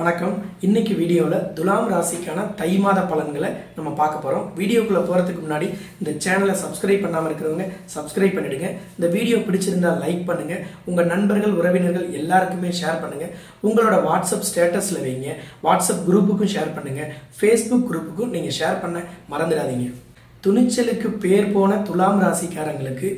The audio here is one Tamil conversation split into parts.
வணக்கம். இன்னைக்கு வீடியோவில் துலாம் ராசிக்கான தை மாத பலன்களை நம்ம பார்க்க போகிறோம் வீடியோக்குள்ளே போகிறதுக்கு முன்னாடி இந்த சேனலை சப்ஸ்கிரைப் பண்ணாமல் இருக்கிறவங்க சப்ஸ்கிரைப் பண்ணிடுங்க. இந்த வீடியோ பிடிச்சிருந்தா லைக் பண்ணுங்கள் உங்கள் நண்பர்கள் உறவினர்கள் எல்லாருக்குமே ஷேர் பண்ணுங்கள் உங்களோட வாட்ஸ்அப் ஸ்டேட்டஸில் வைங்க. வாட்ஸ்அப் குரூப்புக்கும் ஷேர் பண்ணுங்கள் ஃபேஸ்புக் குரூப்புக்கும் நீங்கள் ஷேர் பண்ண மறந்துடாதீங்க. துணிச்சலுக்கு பேர் போன துலாம் ராசிக்காரங்களுக்கு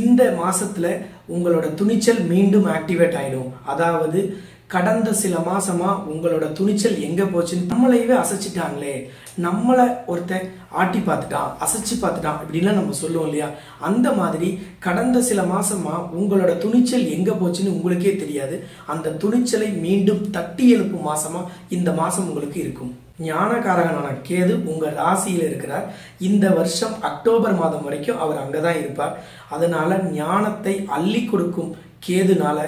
இந்த மாதத்தில் உங்களோட துணிச்சல் மீண்டும் ஆக்டிவேட் ஆகிடும் அதாவது கடந்த சில மாசமா உங்களோட துணிச்சல் எங்க போச்சுன்னு நம்மளையவே அசைச்சிட்டாங்களே. நம்மளை ஒருத்தன் ஆட்டி பார்த்துட்டான் அசைச்சு பார்த்துட்டான் இப்படின்லாம் நம்ம சொல்லுவோம் இல்லையா? அந்த மாதிரி கடந்த சில மாசமா உங்களோட துணிச்சல் எங்க போச்சுன்னு உங்களுக்கே தெரியாது. அந்த துணிச்சலை மீண்டும் தட்டி எழுப்பும் மாசமா இந்த மாசம் உங்களுக்கு இருக்கும். ஞானகாரகனான கேது உங்க ராசியில் இருக்கிறார். இந்த வருஷம் அக்டோபர் மாதம் வரைக்கும் அவர் அங்கதான் இருப்பார். அதனால ஞானத்தை அள்ளி கொடுக்கும் கேதுனால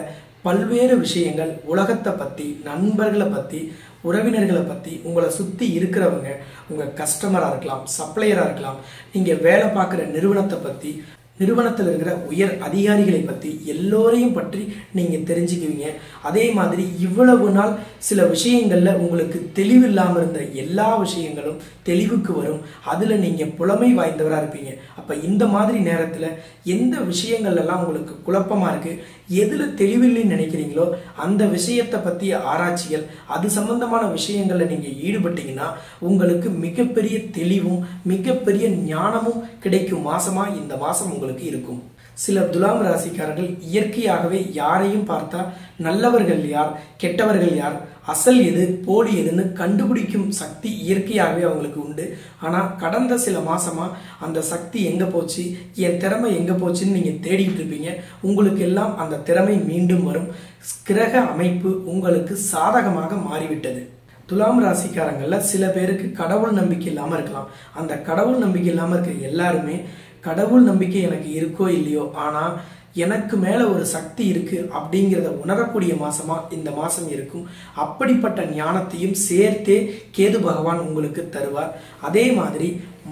பல்வேறு விஷயங்கள் உலகத்தை பத்தி நண்பர்களை பத்தி உறவினர்களை பத்தி உங்களை சுத்தி இருக்கிறவங்க உங்க கஸ்டமரா இருக்கலாம் சப்ளையராக இருக்கலாம் நீங்கள் வேலை பார்க்குற நிறுவனத்தை பத்தி நிறுவனத்தில் இருக்கிற உயர் அதிகாரிகளை பற்றி எல்லோரையும் பற்றி நீங்கள் தெரிஞ்சுக்குவீங்க. அதே மாதிரி இவ்வளவு நாள் சில விஷயங்களில் உங்களுக்கு தெளிவு இல்லாமல் இருந்த எல்லா விஷயங்களும் தெளிவுக்கு வரும். அதில் நீங்கள் புலமை வாய்ந்தவராக இருப்பீங்க. அப்போ இந்த மாதிரி நேரத்தில் எந்த விஷயங்கள்லாம் உங்களுக்கு குழப்பமாக இருக்குது எதில் தெளிவில்லைன்னு நினைக்கிறீங்களோ அந்த விஷயத்தை பற்றிய ஆராய்ச்சிகள் அது சம்பந்தமான விஷயங்களில் நீங்கள் ஈடுபட்டீங்கன்னா உங்களுக்கு மிகப்பெரிய தெளிவும் மிகப்பெரிய ஞானமும் கிடைக்கும் மாதமாக இந்த மாசம் உங்களுக்கு இருக்கும். சில துலாம் ராசிக்காரர்கள் இயற்கையாகவே யாரையும் பார்த்தா நல்லவர்கள் யார் கெட்டவர்கள் யார் அசல் எது போலி எதுன்னு கண்டுபிடிக்கும் சக்தி இயற்கையாகவே அவங்களுக்கு உண்டு. ஆனால் கடந்த சில மாசமா அந்த சக்தி எங்க போச்சு என் திறமை எங்க போச்சுன்னு நீங்க தேடிட்டு இருப்பீங்க. உங்களுக்கு எல்லாம் அந்த திறமை மீண்டும் வரும். கிரக அமைப்பு உங்களுக்கு சாதகமாக மாறிவிட்டது. துலாம் ராசிக்காரங்களில் சில பேருக்கு கடவுள் நம்பிக்கை இல்லாமல் இருக்கலாம். அந்த கடவுள் நம்பிக்கை இல்லாமல் இருக்க எல்லாருமே கடவுள் நம்பிக்கை எனக்கு இருக்கோ இல்லையோ ஆனா எனக்கு மேல ஒரு சக்தி இருக்கு அப்படிங்கிறத உணரக்கூடிய மாசமா இந்த மாசம் இருக்கும். அப்படிப்பட்ட ஞானத்தையும் சேர்த்தே கேது பகவான் உங்களுக்கு தருவார். அதே மாதிரி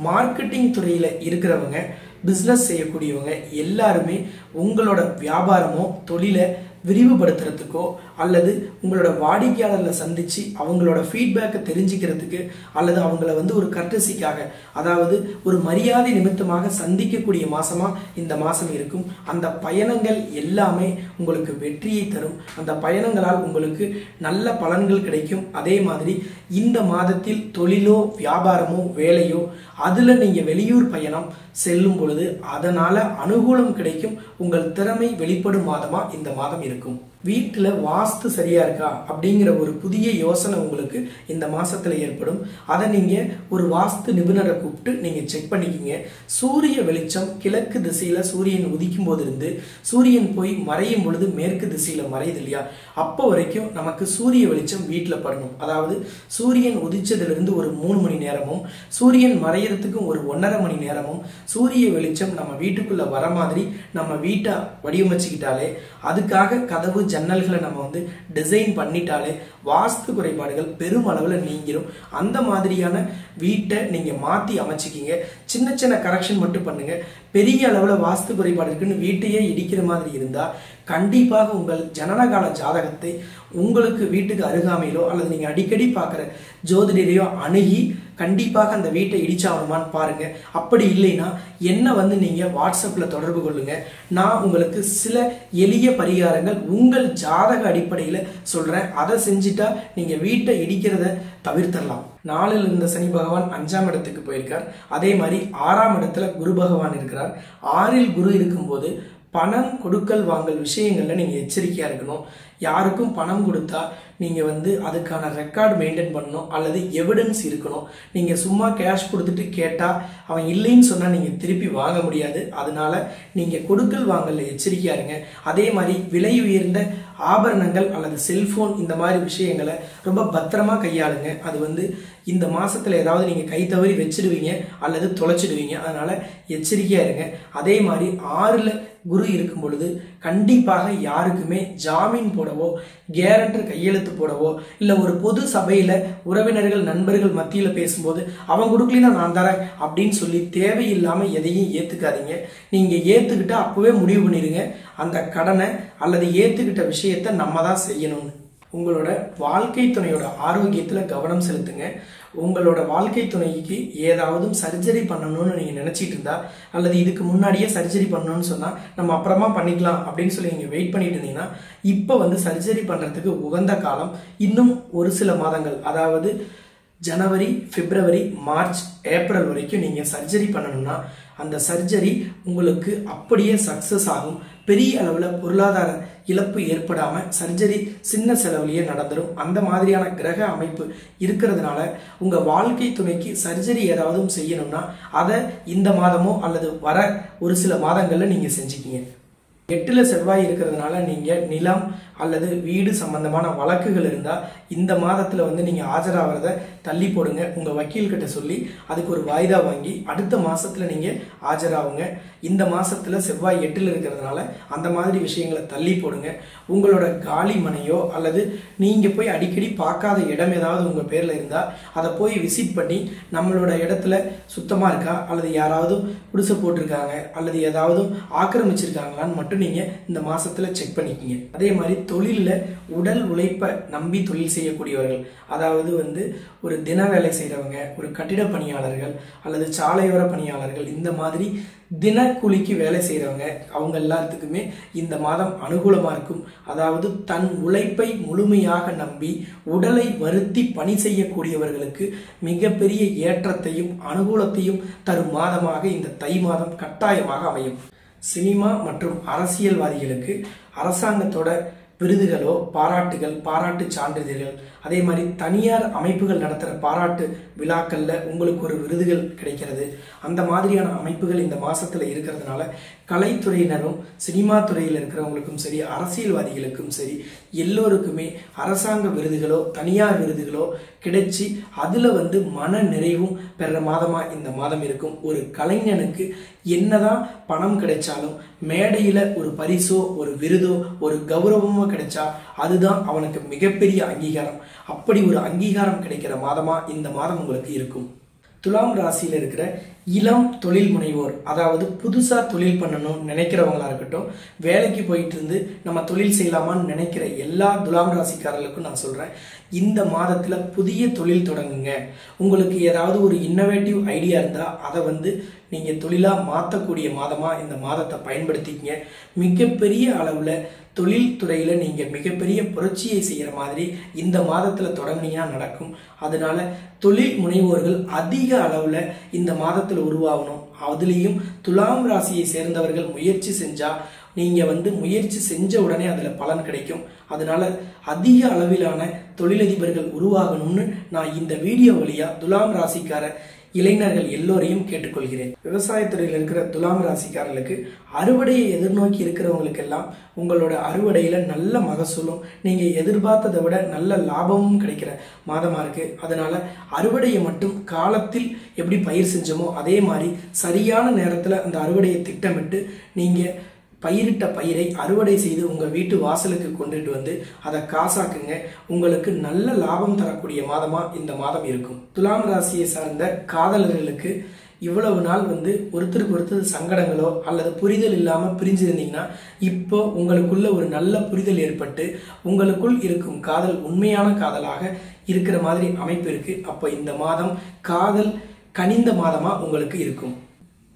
மார்க்கெட்டிங் துறையில இருக்கிறவங்க பிஸ்னஸ் செய்யக்கூடியவங்க எல்லாருமே உங்களோட வியாபாரமோ தொழிலை விரிவுபடுத்துறதுக்கோ அல்லது உங்களோட வாடிக்கையாளரில் சந்திச்சு அவங்களோட ஃபீட்பேக்கை தெரிஞ்சுக்கிறதுக்கு அல்லது அவங்கள வந்து ஒரு கர்டசிக்காக அதாவது ஒரு மரியாதை நிமித்தமாக சந்திக்கக்கூடிய மாசமா இந்த மாசம் இருக்கும். அந்த பயணங்கள் எல்லாமே உங்களுக்கு வெற்றியை தரும். அந்த பயணங்களால் உங்களுக்கு நல்ல பலன்கள் கிடைக்கும். அதே மாதிரி இந்த மாதத்தில் தொழிலோ வியாபாரமோ வேலையோ அதுல நீங்க வெளியூர் பயணம் செல்லும் பொழுது அதனால அனுகூலம் கிடைக்கும். உங்கள் திறமை வெளிப்படும் மாதமா இந்த மாதம் இருக்கும். வீட்டில் வாஸ்து சரியா இருக்கா அப்படிங்கிற ஒரு புதிய யோசனை உங்களுக்கு இந்த மாசத்துல ஏற்படும். அதை நீங்க ஒரு வாஸ்து நிபுணரை கூப்பிட்டு நீங்க செக் பண்ணிக்கிங்க. சூரிய வெளிச்சம் கிழக்கு திசையில சூரியன் உதிக்கும் போது இருந்து சூரியன் போய் மறையும் பொழுது மேற்கு திசையில மறையுது இல்லையா? அப்போ வரைக்கும் நமக்கு சூரிய வெளிச்சம் வீட்டில் படணும். அதாவது சூரியன் உதிச்சதுலேருந்து ஒரு மூணு மணி நேரமும் சூரியன் மறையிறதுக்கும் ஒரு ஒன்றரை மணி நேரமும் சூரிய வெளிச்சம் நம்ம வீட்டுக்குள்ள வர மாதிரி நம்ம வீட்டை வடிவமைச்சுக்கிட்டாலே அதுக்காக கதவு ஜன்னல்களை நம்ம வந்து டிசைன் பண்ணிட்டாலே வாஸ்து குறைபாடுகள் பெரும் அளவில் நீங்கிடும் அந்த மாதிரியான வீட்டை நீங்க மாத்தி அமைச்சிக்கிங்க. சின்ன சின்ன கரெக்ஷன் மட்டும் பண்ணுங்க. பெரிய அளவில் வாஸ்து குறைபாடு இருக்குன்னு வீட்டையே இடிக்கிற மாதிரி இருந்தா கண்டிப்பாக உங்கள் ஜனனகால ஜாதகத்தை உங்களுக்கு வீட்டுக்கு அருகாமையிலோ அல்லது நீங்கள் அடிக்கடி பார்க்குற ஜோதிடரையோ அணுகி கண்டிப்பாக அந்த வீட்டை இடிச்சாகணுமான்னு பாருங்கள் அப்படி இல்லைன்னா என்ன வந்து நீங்கள் வாட்ஸ்அப்பில் தொடர்பு கொள்ளுங்கள் நான் உங்களுக்கு சில எளிய பரிகாரங்கள் உங்கள் ஜாதக அடிப்படையில் சொல்கிறேன் அதை செஞ்சுட்டா நீங்கள் வீட்டை இடிக்கிறத தவிர்த்தரலாம். நாளில் இருந்த சனி பகவான் அஞ்சாம் இடத்துக்கு போயிருக்கார். அதே மாதிரி ஆறாம் இடத்துல குரு பகவான் இருக்கிறார். ஆறில் குரு இருக்கும்போது பணம் கொடுக்கல் வாங்கல் விஷயங்களில் நீங்கள் எச்சரிக்கையாக இருக்கணும். யாருக்கும் பணம் கொடுத்தா நீங்கள் வந்து அதுக்கான ரெக்கார்டு மெயின்டைன் பண்ணணும். அல்லது எவிடன்ஸ் இருக்கணும். நீங்கள் சும்மா கேஷ் கொடுத்துட்டு கேட்டால் அவன் இல்லைன்னு சொன்னால் நீங்கள் திருப்பி வாங்க முடியாது. அதனால நீங்கள் கொடுக்கல் வாங்கல எச்சரிக்கையாக இருங்க. அதே மாதிரி விலை உயர்ந்த ஆபரணங்கள் அல்லது செல்போன் இந்த மாதிரி விஷயங்களை ரொம்ப பத்திரமா கையாளுங்க. அது வந்து இந்த மாசத்துல ஏதாவது நீங்க கை தவறி வச்சிடுவீங்க அல்லது தொலைச்சிடுவீங்க. அதனால எச்சரிக்கையா இருங்க. அதே மாதிரி ஆறுல குரு இருக்கும் பொழுது கண்டிப்பாக யாருக்குமே ஜாமீன் போடவோ கேரண்டர் கையெழுத்து போடவோ இல்ல ஒரு பொது சபையில உறவினர்கள் நண்பர்கள் மத்தியில பேசும்போது அவன் கொடுக்கலனா நான் தரேன் அப்படின்னு சொல்லி தேவையில்லாம எதையும் ஏத்துக்காதீங்க. நீங்க ஏற்றுக்கிட்டு அப்பவே முடிவு பண்ணிடுங்க. அந்த கடனை அல்லது ஏற்றுக்கிட்ட விஷயத்த நம்ம தான் செய்யணும்னு. உங்களோட வாழ்க்கை துணையோட ஆரோக்கியத்தில் கவனம் செலுத்துங்க. உங்களோட வாழ்க்கை துணைக்கு ஏதாவது சர்ஜரி பண்ணணும்னு நீங்கள் நினச்சிட்டு இருந்தா அல்லது இதுக்கு முன்னாடியே சர்ஜரி பண்ணணும்னு சொன்னால் நம்ம அப்புறமா பண்ணிக்கலாம் அப்படின்னு சொல்லி நீங்கள் வெயிட் பண்ணிட்டு இருந்தீங்கன்னா இப்போ வந்து சர்ஜரி பண்ணுறதுக்கு உகந்த காலம் இன்னும் ஒரு சில மாதங்கள். அதாவது ஜனவரி பிப்ரவரி மார்ச் ஏப்ரல் வரைக்கும் நீங்கள் சர்ஜரி பண்ணணும்னா அந்த சர்ஜரி உங்களுக்கு அப்படியே சக்ஸஸ் ஆகும். பெரிய அளவில் பொருளாதார இழப்பு ஏற்படாமல் சர்ஜரி சின்ன செலவுலேயே நடந்துடும் அந்த மாதிரியான கிரக அமைப்பு இருக்கிறதுனால உங்கள் வாழ்க்கை துணைக்கு சர்ஜரி ஏதாவது செய்யணும்னா அதை இந்த மாதமோ அல்லது வர ஒரு சில மாதங்களில் நீங்கள் செஞ்சுக்கிங்க. எட்டுல செவ்வாய் இருக்கிறதுனால நீங்க நிலம் அல்லது வீடு சம்பந்தமான வழக்குகள் இருந்தா இந்த மாதத்துல வந்து நீங்க ஆஜராகிறத தள்ளி போடுங்க. உங்க வக்கீல் கிட்ட சொல்லி அதுக்கு ஒரு வாய்தா வாங்கி அடுத்த மாசத்துல நீங்க ஆஜராகுங்க இந்த மாசத்துல செவ்வாய் எட்டுல இருக்கிறதுனால அந்த மாதிரி விஷயங்களை தள்ளி போடுங்க. உங்களோட காலி மனையோ அல்லது நீங்க போய் அடிக்கடி பார்க்காத இடம் ஏதாவது உங்க பேர்ல இருந்தா அதை போய் விசிட் பண்ணி நம்மளோட இடத்துல சுத்தமா இருக்கா? அல்லது யாராவது குடிசை போட்டிருக்காங்க அல்லது ஏதாவது ஆக்கிரமிச்சிருக்காங்களான்னு மட்டும் நீங்க இந்த மாதத்தில் செக் பண்ணிக்கிங்க. அதே மாதிரி தொழிலில் உடல் உழைப்பை நம்பி தொழில் செய்யக்கூடியவர்கள் அதாவது வந்து ஒரு தின வேலை செய்கிறவங்க ஒரு கட்டிட பணியாளர்கள் அல்லது சாலையோர பணியாளர்கள் இந்த மாதிரி தினக்கூலிக்கு வேலை செய்கிறவங்க அவங்க எல்லாத்துக்குமே இந்த மாதம் அனுகூலமா இருக்கும். அதாவது தன் உழைப்பை முழுமையாக நம்பி உடலை வருத்தி பணி செய்யக்கூடியவர்களுக்கு மிகப்பெரிய ஏற்றத்தையும் அனுகூலத்தையும் தரும் மாதமாக இந்த தை மாதம் கட்டாயமாக அமையும். சினிமா மற்றும் அரசியல்வாதிகளுக்கு அரசாங்கத்தோட விருதுகளோ பாராட்டுகள் பாராட்டு சான்றிதழ்கள் அதே மாதிரி தனியார் அமைப்புகள் நடத்துகிற பாராட்டு விழாக்களில் உங்களுக்கு ஒரு விருதுகள் கிடைக்கிறது. அந்த மாதிரியான அமைப்புகள் இந்த மாதத்தில் இருக்கிறதுனால கலைத்துறையினரும் சினிமா துறையில் இருக்கிறவங்களுக்கும் சரி அரசியல்வாதிகளுக்கும் சரி எல்லோருக்குமே அரசாங்க விருதுகளோ தனியார் விருதுகளோ கிடைச்சி அதில் வந்து மன நிறைவும் பெற மாதமாக இந்த மாதம் இருக்கும். ஒரு கலைஞனுக்கு என்னதான் பணம் கிடைச்சாலும் மேடையில் ஒரு பரிசோ ஒரு விருதோ ஒரு கௌரவமோ கிடைச்சா அதுதான் அவனுக்கு மிகப்பெரிய அங்கீகாரம். அப்படி ஒரு அங்கீகாரம் கிடைக்கிற மாதமாக இந்த மாதம் உங்களுக்கு இருக்கும். துலாம் ராசியில் இருக்கிற இளம் தொழில் முனைவோர் அதாவது புதுசாக தொழில் பண்ணணும் நினைக்கிறவங்களா இருக்கட்டும் வேலைக்கு போயிட்டு இருந்து நம்ம தொழில் செய்யலாமான்னு நினைக்கிற எல்லா துலாம் ராசிக்காரர்களுக்கும் நான் சொல்கிறேன் இந்த மாதத்தில் புதிய தொழில் தொடங்குங்க. உங்களுக்கு ஏதாவது ஒரு இன்னோவேட்டிவ் ஐடியா இருந்தால் அதை வந்து நீங்கள் தொழிலாக மாற்றக்கூடிய மாதமாக இந்த மாதத்தை பயன்படுத்திக்கங்க. மிகப்பெரிய அளவில் தொழில் நீங்கள் மிகப்பெரிய புரட்சியை செய்கிற மாதிரி இந்த மாதத்தில் தொடங்குனீங்கன்னா நடக்கும். அதனால தொழில் முனைவோர்கள் அதிக அளவில் இந்த மாதத்தில் உருவாகணும். அதுலேயும் துலாம் ராசியை சேர்ந்தவர்கள் முயற்சி செஞ்சால் நீங்கள் வந்து முயற்சி செஞ்ச உடனே அதில் பலன் கிடைக்கும். அதனால் அதிக அளவிலான தொழிலதிபர்கள் உருவாகணும்னு நான் இந்த வீடியோ வழியா துலாம் ராசிக்கார இளைஞர்கள் எல்லோரையும் கேட்டுக்கொள்கிறேன். விவசாயத்துறையில் இருக்கிற துலாம் ராசிக்காரர்களுக்கு அறுவடையை எதிர்நோக்கி இருக்கிறவங்களுக்கெல்லாம் உங்களோட அறுவடையில் நல்ல மகசூலும் நீங்கள் எதிர்பார்த்ததை விட நல்ல லாபமும் கிடைக்கிற மாதமாக இருக்குது அதனால் அறுவடையை மட்டும் காலத்தில் எப்படி பயிர் செஞ்சோமோ அதே மாதிரி சரியான நேரத்தில் அந்த அறுவடையை திட்டமிட்டு நீங்கள் பயிரிட்ட பயிரை அறுவடை செய்து உங்கள் வீட்டு வாசலுக்கு கொண்டுட்டு வந்து அதை காசாக்குங்க. உங்களுக்கு நல்ல லாபம் தரக்கூடிய மாதமாக இந்த மாதம் இருக்கும். துலாம் ராசியை சார்ந்த காதலர்களுக்கு இவ்வளவு நாள் வந்து ஒருத்தருக்கு ஒருத்தர் சங்கடங்களோ அல்லது புரிதல் இல்லாமல் பிரிஞ்சிருந்தீங்கன்னா இப்போ உங்களுக்குள்ள ஒரு நல்ல புரிதல் ஏற்பட்டு உங்களுக்குள் இருக்கும் காதல் உண்மையான காதலாக இருக்கிற மாதிரி அமைப்பு இருக்கு. அப்போ இந்த மாதம் காதல் கனிந்த மாதமாக உங்களுக்கு இருக்கும்.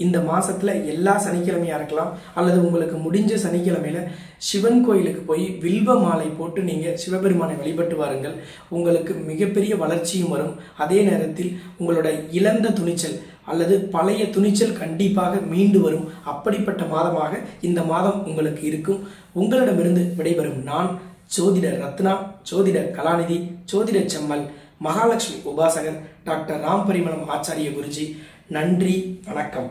இந்த மாசத்துல எல்லா சனிக்கிழமையா இருக்கலாம் அல்லது உங்களுக்கு முடிஞ்ச சனிக்கிழமையில சிவன் கோயிலுக்கு போய் வில்வ மாலை போட்டு நீங்க சிவபெருமானை வழிபட்டு வாருங்கள். உங்களுக்கு மிகப்பெரிய வளர்ச்சியும் வரும். அதே நேரத்தில் உங்களோட இழந்த துணிச்சல் அல்லது பழைய துணிச்சல் கண்டிப்பாக மீண்டு வரும். அப்படிப்பட்ட மாதமாக இந்த மாதம் உங்களுக்கு இருக்கும். உங்களிடமிருந்து விடைபெறும் நான் ஜோதிடர் ரத்னா ஜோதிடர் கலாநிதி ஜோதிட செம்மல் மகாலட்சுமி உபாசகர் டாக்டர் ராம் பரிமளம் ஆச்சாரிய குருஜி. நன்றி வணக்கம்.